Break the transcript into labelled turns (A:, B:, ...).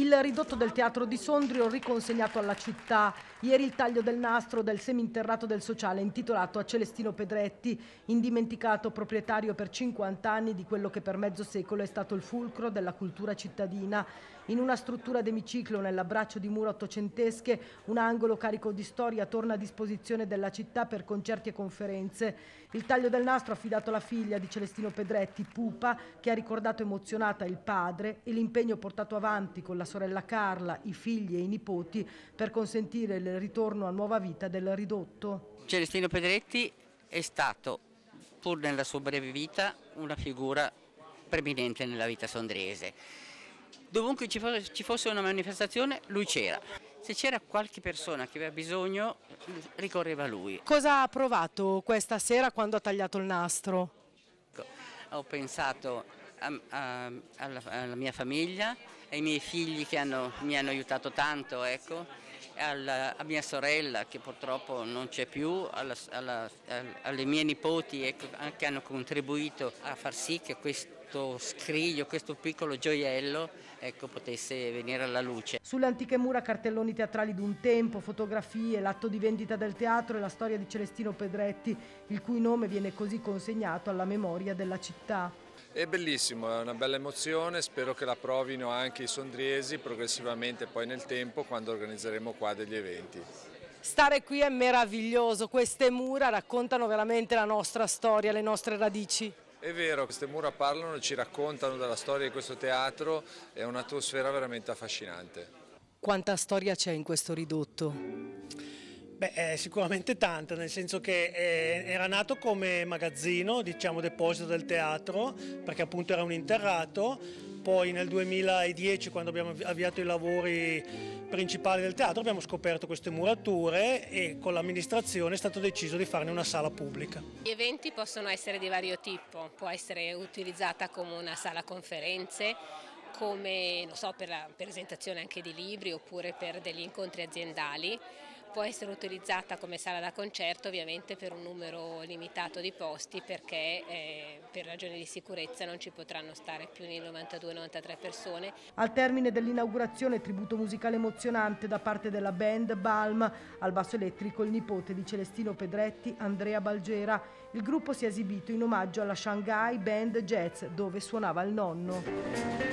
A: Il ridotto del teatro di Sondrio riconsegnato alla città. Ieri il taglio del nastro del seminterrato del sociale intitolato a Celestino Pedretti, indimenticato proprietario per 50 anni di quello che per mezzo secolo è stato il fulcro della cultura cittadina. In una struttura d'emiciclo nell'abbraccio di mura ottocentesche, un angolo carico di storia torna a disposizione della città per concerti e conferenze. Il taglio del nastro affidato alla figlia di Celestino Pedretti, Pupa, che ha ricordato emozionata il padre e l'impegno portato avanti con la sorella Carla, i figli e i nipoti per consentire il ritorno a nuova vita del ridotto.
B: Celestino Pedretti è stato, pur nella sua breve vita, una figura preminente nella vita sondriese. Dovunque ci fosse una manifestazione, lui c'era. Se c'era qualche persona che aveva bisogno, ricorreva a lui.
A: Cosa ha provato questa sera quando ha tagliato il nastro?
B: Ecco, ho pensato a, a, alla, alla, mia famiglia, ai miei figli che hanno, mi hanno aiutato tanto, ecco, alla, a mia sorella che purtroppo non c'è più, alla, alle mie nipoti ecco, che hanno contribuito a far sì che questo scrigno, questo piccolo gioiello ecco, potesse venire alla luce.
A: Sulle antiche mura cartelloni teatrali d'un tempo, fotografie, l'atto di vendita del teatro e la storia di Celestino Pedretti, il cui nome viene così consegnato alla memoria della città.
C: È bellissimo, è una bella emozione, spero che la provino anche i sondriesi progressivamente poi nel tempo quando organizzeremo qua degli eventi.
A: Stare qui è meraviglioso, queste mura raccontano veramente la nostra storia, le nostre radici.
C: È vero, queste mura parlano, ci raccontano della storia di questo teatro, è un'atmosfera veramente affascinante.
A: Quanta storia c'è in questo ridotto?
D: Beh, sicuramente tanta, nel senso che eh, era nato come magazzino, diciamo deposito del teatro, perché appunto era un interrato, poi nel 2010 quando abbiamo avviato i lavori principali del teatro abbiamo scoperto queste murature e con l'amministrazione è stato deciso di farne una sala pubblica.
E: Gli eventi possono essere di vario tipo, può essere utilizzata come una sala conferenze, come so, per la presentazione anche di libri oppure per degli incontri aziendali può essere utilizzata come sala da concerto ovviamente per un numero limitato di posti perché eh, per ragioni di sicurezza non ci potranno stare più di 92-93 persone.
A: Al termine dell'inaugurazione tributo musicale emozionante da parte della band Balm al basso elettrico il nipote di Celestino Pedretti, Andrea Balgera. Il gruppo si è esibito in omaggio alla Shanghai Band Jazz dove suonava il nonno.